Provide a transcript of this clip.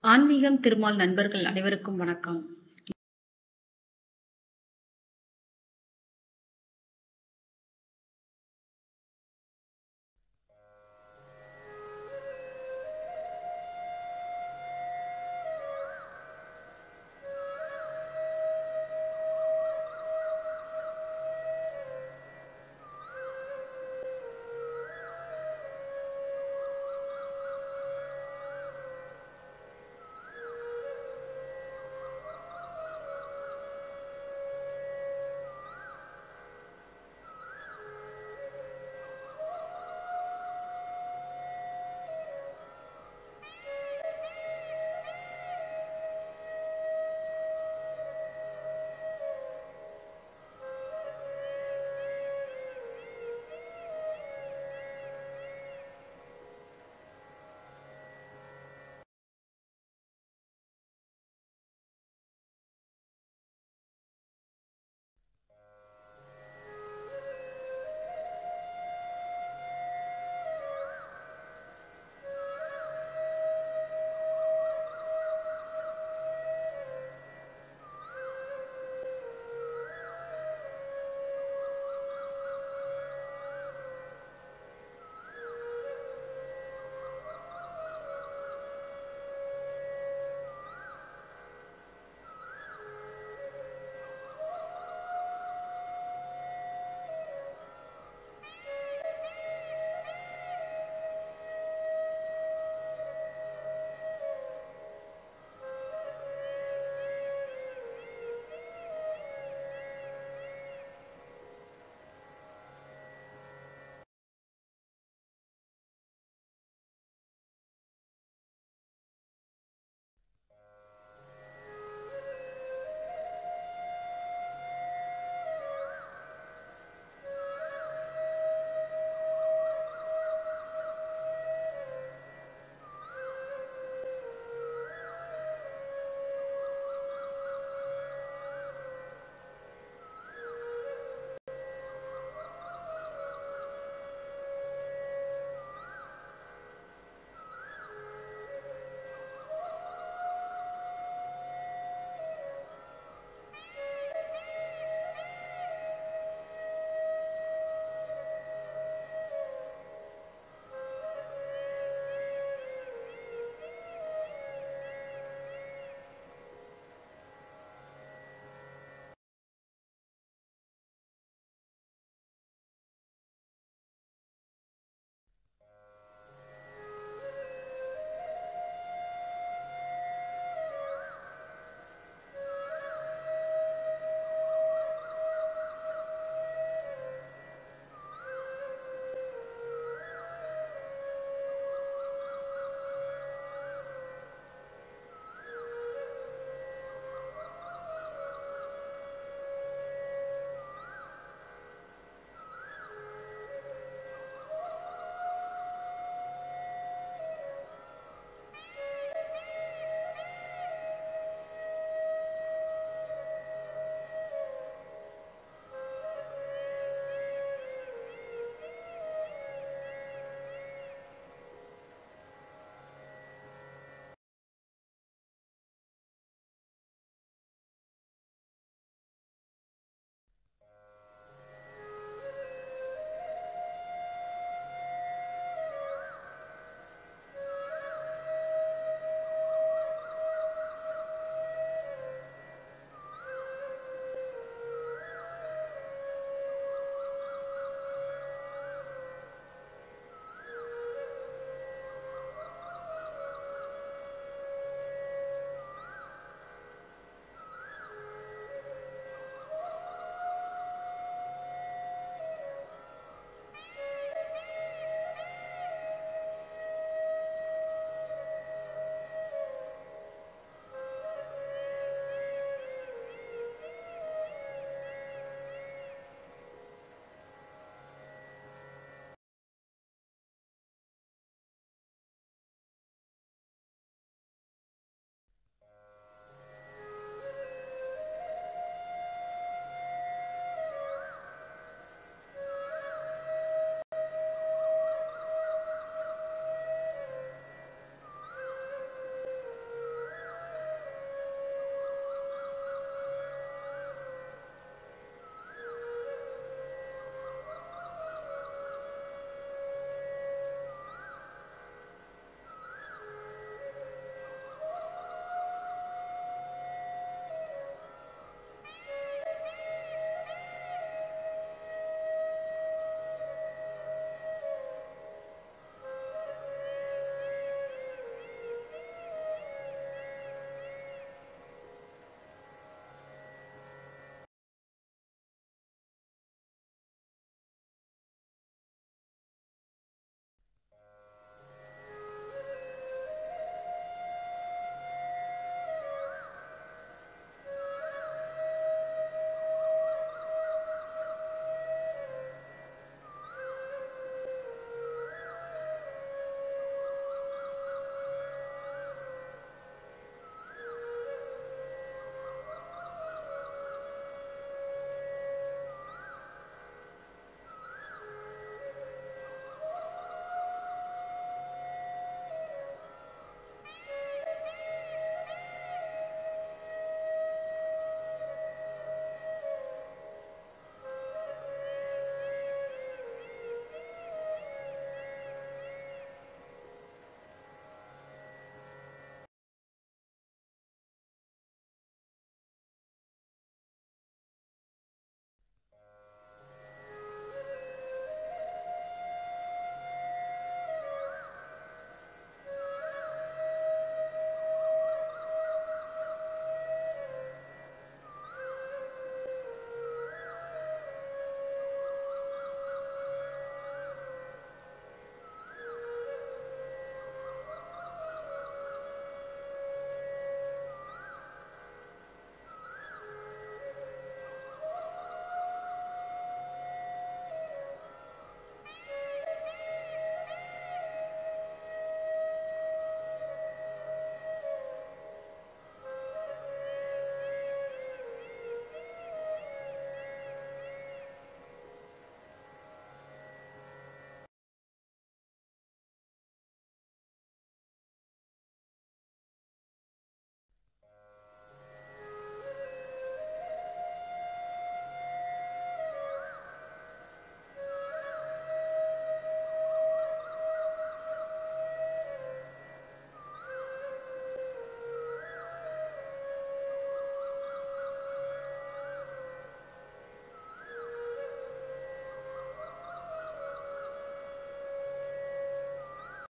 ஆன்மீகம் திருமால் நண்பர்கள் அனைவருக்கும் வணக்கம்.